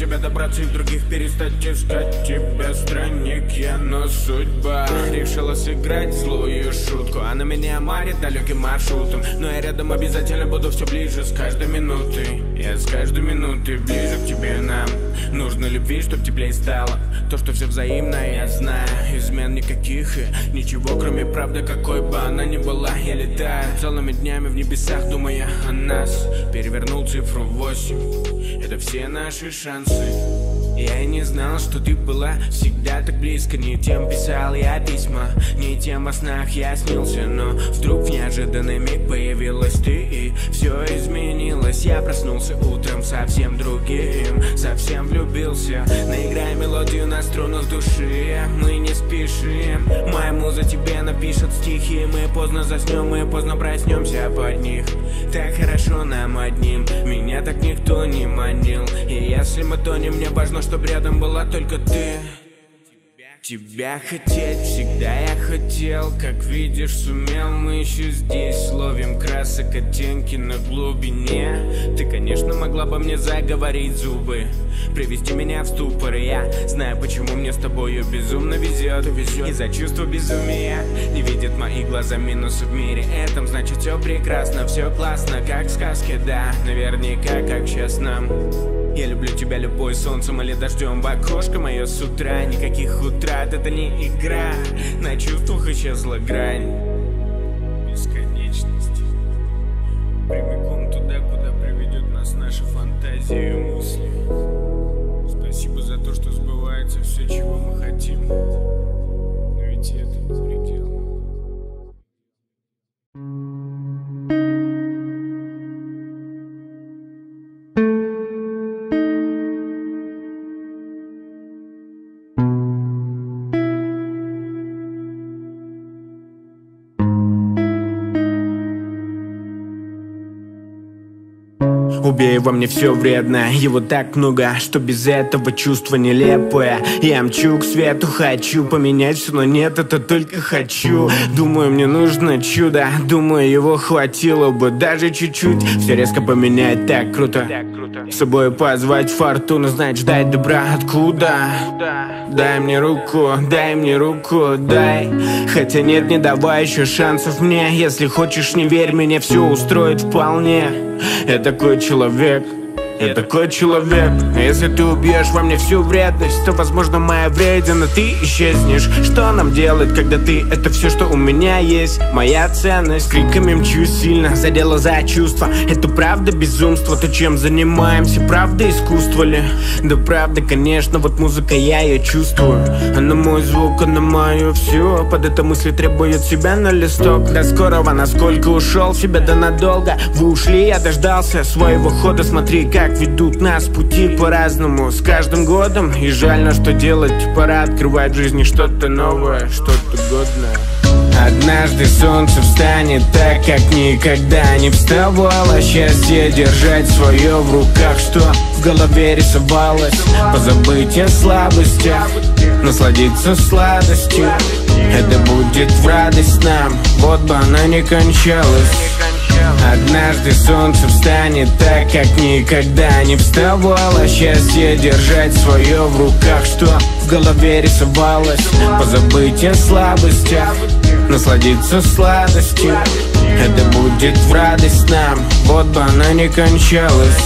тебя добраться и других перестать искать тебя. Странники Но судьба. Решила сыграть злую шутку. Она меня марит далеким маршрутом. Но я рядом обязательно буду все ближе с каждой минутой Я с каждой минутой ближе к тебе нам Нужно любви, чтоб теплее стало. То, что все взаимно, я знаю. Измен никаких и ничего, кроме правды Какой бы она ни была, я летаю Целыми днями в небесах, думая о нас. Перевернул цифру 8 Это все наши шансы я не знал, что ты была всегда так близко. Не тем писал я письма, не тем о снах я снился Но вдруг в неожиданный миг появилась ты И все изменилось, я проснулся утром совсем другим Совсем влюбился, наиграй мелодию на струнах души Мы не спешим, моя муза тебе напишет стихи Мы поздно заснем, мы поздно проснемся под них. Так хорошо нам одним, меня так никто не манил. И если мы тонем, мне важно, чтобы рядом была только ты Тебя хотеть всегда я хотел. Как видишь, сумел, мы еще здесь Ловим красок оттенки на глубине. Ты, конечно, могла бы мне заговорить зубы Привести меня в ступор. Я знаю, почему мне с тобою безумно везет, везет. И за чувство безумия Не видят мои глаза минусы в мире. Этом значит все прекрасно, все классно Как в сказке, да, наверняка, как сейчас нам я люблю тебя любой солнцем или дождем В окошко мое с утра Никаких утрат, это не игра. На чувствах исчезла грань Бесконечности. Прямиком туда, куда приведет нас наша фантазия и мысли Убей во мне все вредное. Его так много, что без этого чувство нелепое. Я мчу к свету, хочу поменять все, но нет, это только хочу. Думаю, мне нужно чудо. Думаю, его хватило бы даже чуть-чуть. Все резко поменять, так круто. С собой позвать фортуну, знать, ждать добра. Откуда? Дай мне руку, дай мне руку, дай. Хотя нет, не давай еще шансов мне. Если хочешь, не верь, меня все устроит вполне. Я такой человек человек я такой человек. Если ты убьешь во мне всю вредность То, возможно, моя вредина ты исчезнешь. Что нам делать, когда ты Это все, что у меня есть? Моя ценность. Криками мчу сильно Задела за чувства. Это правда безумство? То, чем занимаемся? Правда искусство ли? Да правда, конечно Вот музыка, я ее чувствую. Она мой звук, она мое все Под это мысли требует себя на листок. До скорого, насколько ушел себя да надолго. Вы ушли, я дождался своего хода. Смотри, как как ведут нас пути по-разному С каждым годом. И жаль, что делать Пора открывать в жизни что-то новое Что-то годное. Однажды солнце встанет так, как никогда не вставало. Счастье держать свое в руках, что в голове рисовалось. Позабыть о слабостях, насладиться сладостью. Это будет в радость нам, вот бы она не кончалась Однажды солнце встанет так, как никогда не вставало. Счастье держать свое в руках, что в голове рисовалось. Позабыть о слабостях, насладиться сладостью. Это будет в радость нам, вот бы она не кончалась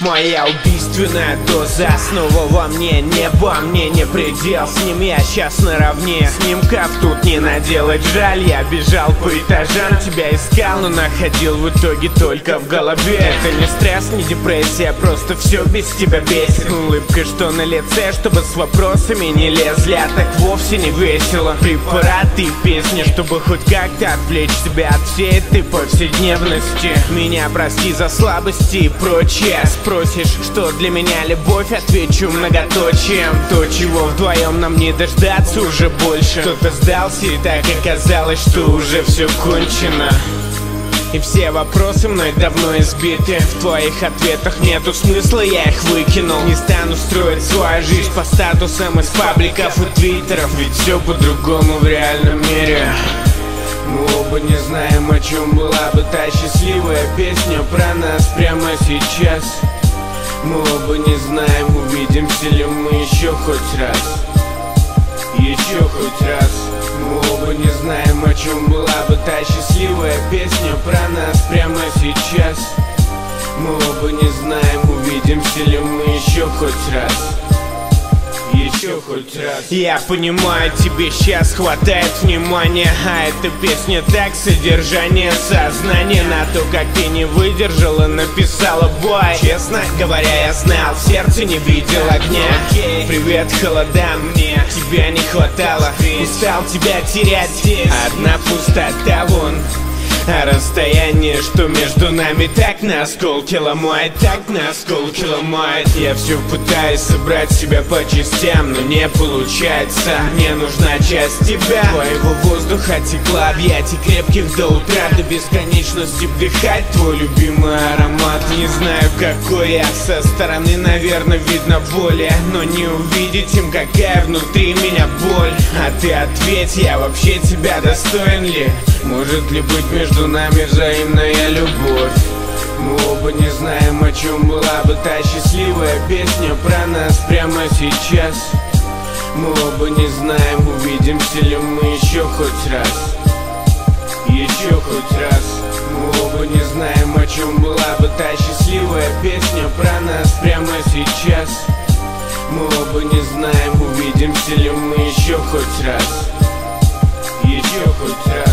Моя убийственная доза Снова во мне небо, мне не предел. С ним я сейчас наравне Снимков тут не наделать. Жаль Я бежал по этажам, тебя искал Но находил в итоге только в голове. Это не стресс, не депрессия Просто все без тебя бесит. Улыбка, что на лице, чтобы с вопросами не лезли. А так вовсе не весело. Препараты и песни, чтобы хоть как-то отвлечь себя от всей этой повседневности. Меня прости за слабости и прочее Спросишь, что для меня любовь, отвечу многоточием. То, чего вдвоем нам не дождаться уже больше. Кто-то сдался и так оказалось, что уже все кончено. И все вопросы мной давно избиты. В твоих ответах нету смысла, я их выкинул. Не стану строить свою жизнь по статусам из пабликов и твиттеров. Ведь все по-другому в реальном мире. Мы оба не знаем, о чем была бы та счастливая песня про нас прямо сейчас Мы оба не знаем, увидимся ли мы еще хоть раз. Еще хоть раз. Мы оба не знаем, о чем была бы та счастливая песня про нас прямо сейчас. Мы оба не знаем, увидимся ли мы еще хоть раз еще хоть раз Я понимаю, тебе сейчас хватает внимания А эта песня так, содержание сознания. На то, как ты не выдержала, написала бой Честно говоря, я знал, в сердце не видел огня. Привет, холода, мне. Тебя не хватало. Устал тебя терять, одна пустота вон а расстояние, что между нами так на осколки ломает Так на осколки ломает Я все пытаюсь собрать себя по частям Но не получается. Мне нужна часть тебя. Твоего воздуха текла объятий крепких до утра До бесконечности вдыхать твой любимый аромат. Не знаю какой я. Со стороны, наверное, видно более Но не увидеть им, какая внутри меня боль. А ты ответь, я вообще тебя достоин ли? Может ли быть между нами взаимная любовь? Мы оба не знаем, о чем была бы та счастливая песня про нас прямо сейчас. Мы оба не знаем, увидимся ли мы еще хоть раз. Еще хоть раз. Мы оба не знаем, о чем была бы та счастливая песня про нас прямо сейчас. Мы оба не знаем, увидимся ли мы еще хоть раз. Еще хоть раз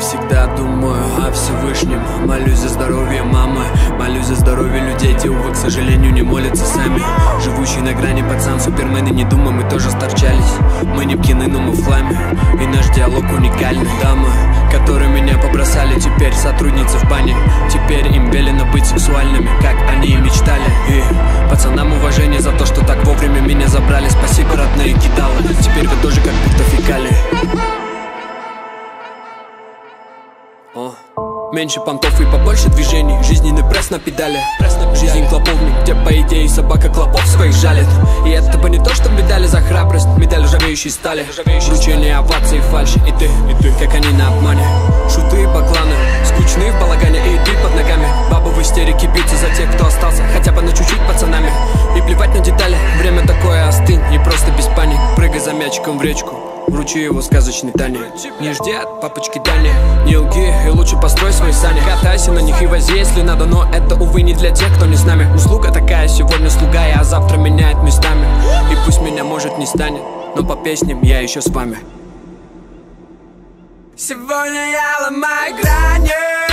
Всегда думаю о Всевышнем. Молюсь за здоровье мамы Молюсь за здоровье людей. Те, увы, к сожалению, не молятся сами. Живущий на грани пацан Супермены не думай, мы тоже сторчались. Мы не пьяны, но мы в хламе. И наш диалог уникальный. Дама, которые меня побросали Теперь сотрудницы в бане. Теперь им велено быть сексуальными Как они и мечтали. И пацанам уважение за то, что так вовремя меня забрали. Спасибо, родные кидалы. Теперь вы тоже как будто фекалии Меньше понтов и побольше движений. Жизненный пресс на педали. Жизнь клоповник, где по идее собака клопов своих жалит. И это бы не то, что медали за храбрость Медаль ржавеющей стали. Вручение овации фальши И ты, и ты, как они на обмане. Шуты и бакланы Скучные в балагане и ты под ногами. Бабы в истерике бьются за тех, кто остался Хотя бы на чуть-чуть пацанами. И плевать на детали. Время такое остынь. И просто без паник. Прыгай за мячиком в речку Вручи его сказочный Тане Не жди от папочки Дани Не лги и лучше построй свои сани. Катайся на них и вози, если надо Но это, увы, не для тех, кто не с нами. Услуга такая, сегодня слуга я, а завтра меняет местами. И пусть меня, может, не станет Но по песням я еще с вами. Сегодня я ломаю грани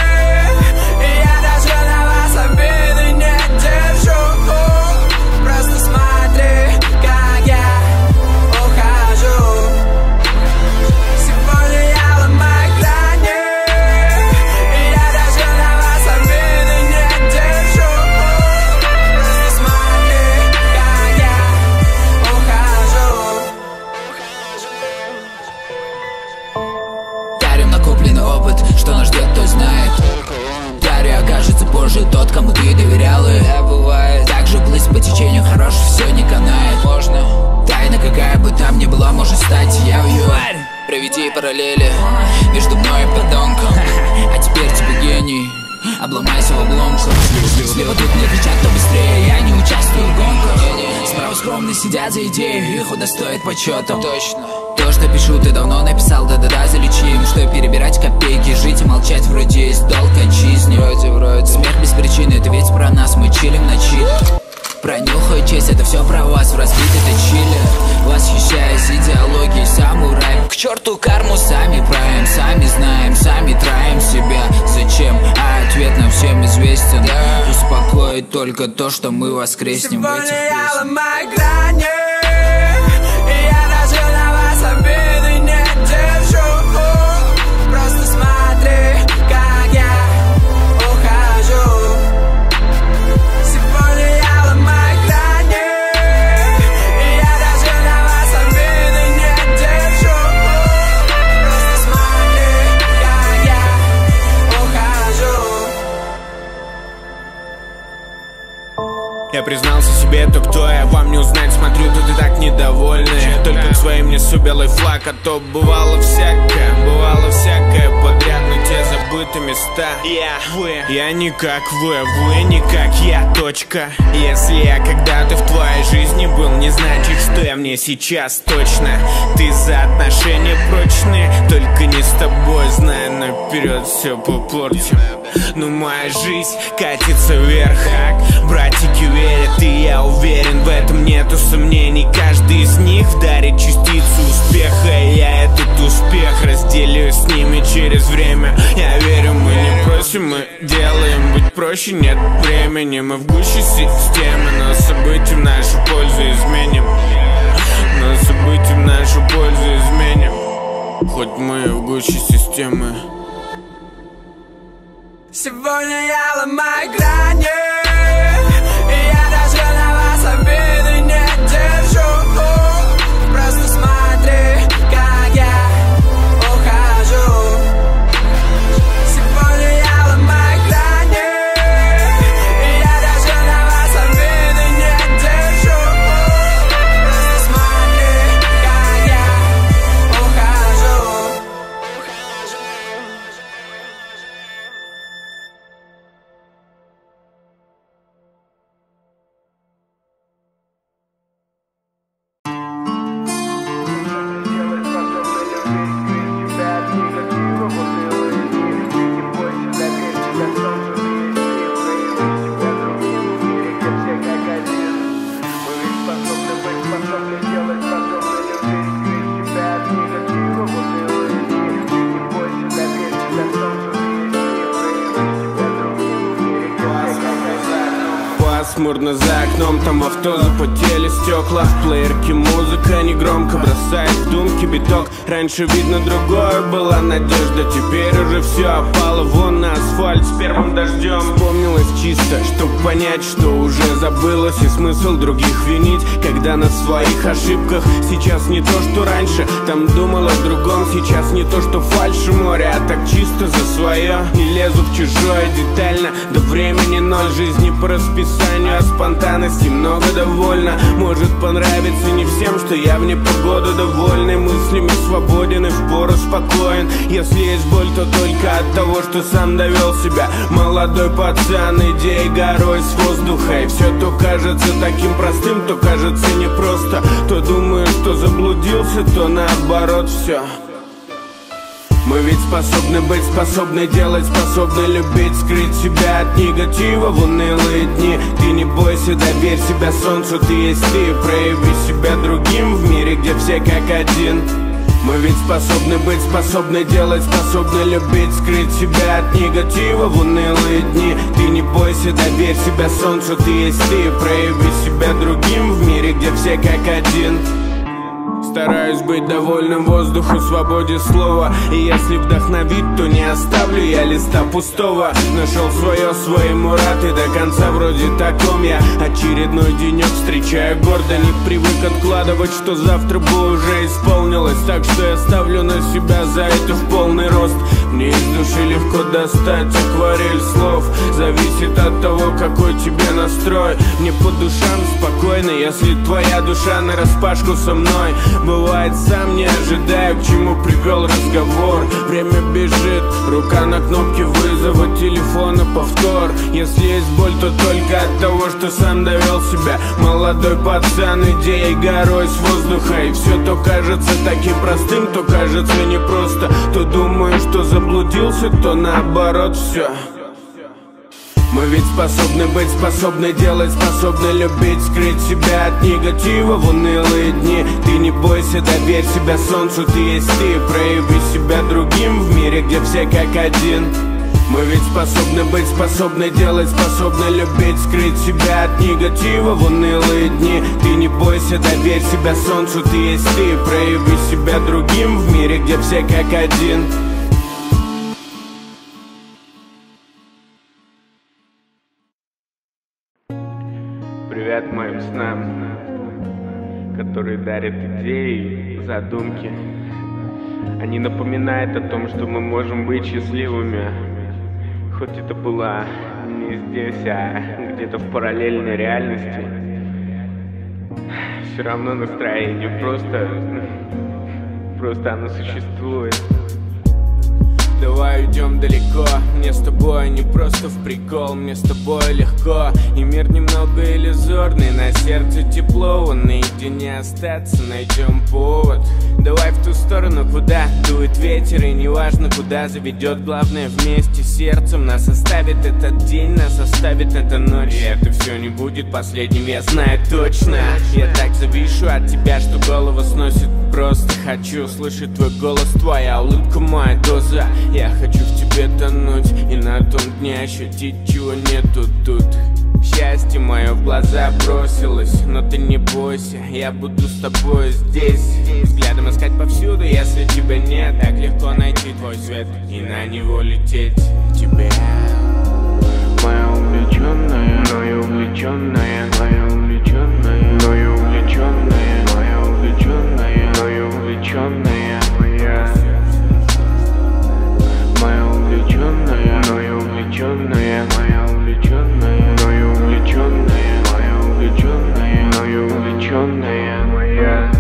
Что нас ждет, кто знает. Гарри окажется позже тот, кому ты доверял И да, бывает. Так же плыть по течению, хорош все не канает. Можно. Тайна, какая бы там ни была, может стать я ее Проведи параллели между мной и подонком. А теперь тебе гений. Обломайся в обломках. Слева тут не кричат, то быстрее Я не участвую в гонках. Справа скромно сидят за идеей, Их удостоит почетом Точно то, что пишу, ты давно написал, да-да-да, залечим Что перебирать копейки, жить и молчать Вроде есть долг отчизне. Вроде, вроде. Смерть без причины, это ведь про нас, мы чилим на чит Пронюхаю честь, это все про вас В разбит это чили. Восхищаясь идеологией самурай К черту карму сами правим Сами знаем, сами траем себя. Зачем? А ответ нам всем известен. Успокоит только то, что мы воскреснем в этих песнях себе, то кто я, вам не узнать Смотрю, тут и так недовольны. Только к своим несу белый флаг А то бывало всякое, бывало всякое подряд Но те забыты места. Я, вы, я не как вы, вы не как я, точка. Если я когда-то в твоей жизни был Не значит, что я мне сейчас точно. Ты за отношения прочные Только не с тобой, знаю, наперед все попортим Но моя жизнь катится вверх Братики верят, и я уверен В этом нету сомнений. Каждый из них дарит частицу успеха И я этот успех разделю с ними через время. Я верю, мы не просим, мы делаем Быть проще нет времени. Мы в гуще системы Но события в нашу пользу изменим. Но события в нашу пользу изменим Хоть мы в гуще системы Сегодня я ломаю грани там авто запотели стекла. В плеерке музыка негромко бросает в думки биток Раньше видно другое, была надежда. Теперь уже все опало. Вон на асфальт с первым дождем Вспомнилось чисто, чтоб понять, что уже забылось. И смысл других винить, когда на своих ошибках. Сейчас не то, что раньше, там думал о другом. Сейчас не то, что фальши море, а так чисто за свое Не лезу в чужое детально, до времени ноль. Жизни по расписанию, а спонтанности много довольно. Может понравиться не всем, что я в непогоду довольный. Мыслями свободен и впору спокоен. Если есть боль, то только от того, что сам довел себя. Молодой пацан, идеей горой с воздуха. И все то кажется таким простым, то кажется непросто. То думаю, что заблудился, то наоборот все мы ведь способны быть, способны делать, способны любить Скрыть себя от негатива в унылые дни. Ты не бойся, доверь себя солнцу, ты есть ты. Прояви себя другим в мире, где все как один мы ведь способны быть, способны делать, способны любить Скрыть себя от негатива в унылые дни. Ты не бойся, доверь себя солнцу, ты есть ты. Прояви себя другим в мире, где все как один Стараюсь быть довольным воздуху, свободе слова. И если вдохновит, то не оставлю я листа пустого. Нашел свое, своему рад и до конца вроде таком я. Очередной денек встречаю гордо Не привык откладывать, что завтра бы уже исполнилось. Так что я ставлю на себя за это в полный рост. Мне из души легко достать акварель слов. Зависит от того, какой тебе настрой. Не по душам спокойно, если твоя душа на распашку со мной Бывает сам не ожидаю, к чему привел разговор. Время бежит, рука на кнопке вызова телефона повтор. Если есть боль, то только от того, что сам довел себя. Молодой пацан, идеей горой с воздуха. И все то кажется таким простым, то кажется непросто. То думаю, что заблудился, то наоборот все мы ведь способны быть, способны делать, способны любить Скрыть себя от негатива в унылые дни. Ты не бойся, доверь себя солнцу, ты есть ты. Прояви себя другим в мире, где все как один. Мы ведь способны быть, способны делать, способны любить Скрыть себя от негатива в унылые дни. Ты не бойся, доверь себя солнцу, ты есть ты. Прояви себя другим в мире, где все как один Снам, которые дарят идеи, задумки. Они напоминают о том, что мы можем быть счастливыми, хоть это было не здесь, а где-то в параллельной реальности. Все равно настроение просто, просто оно существует. Давай уйдем далеко. Мне с тобой не просто в прикол Мне с тобой легко. И мир немного иллюзорный На сердце тепло Наедине остаться. Найдем повод. Давай в ту сторону, куда дует ветер. И неважно куда заведет Главное вместе с сердцем. Нас оставит этот день, нас оставит эта ночь. И это все не будет последним, я знаю точно. Я так завишу от тебя, что голову сносит Просто хочу слышать твой голос, твоя улыбка, моя доза. Я хочу в тебе тонуть и на том дне ощутить, чего нету тут. Счастье мое в глаза бросилось, но ты не бойся, я буду с тобой здесь. Взглядом искать повсюду, если тебя нет Так легко найти твой свет и на него лететь. Тебя Моя увлеченная, моя увлеченная, моя увлеченная, моя увлеченная, моя. Моя увлеченная, моя увлеченная, моя увлеченная, моя увлеченная, моя увлеченная, моя увлеченная, моя.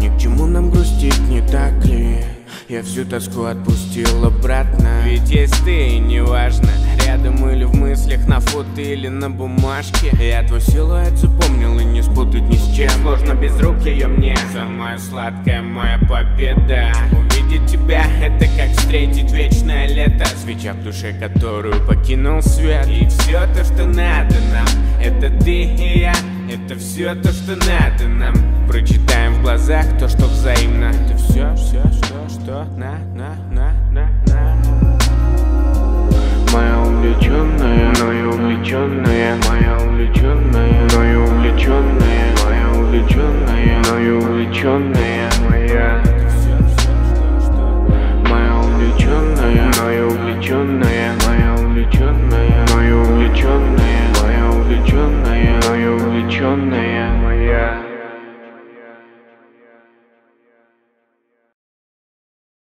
Ни к чему нам грустить, не так ли? Я всю тоску отпустил обратно. Ведь есть ты, неважно Рядом или в мыслях, на фото или на бумажке. Я твой силуэт запомнил и не спутать ни с чем. Сложно без рук ее мне. Самая сладкая моя победа. Увидеть тебя это как встретить вечное лето. Свеча в душе, которую покинул свет. И все то, что надо нам Это ты и я. Это все то, что надо нам. Прочитаем в глазах то, что взаимно. Это все, все, что, что, на, на увлеченная, моя увлеченная, моя увлеченная, моя увлеченная, моя увлеченная, моя увлеченная, моя. Моя увлеченная, моя увлеченная, моя увлеченная, моя увлеченная, моя увлеченная, моя увлеченная, моя.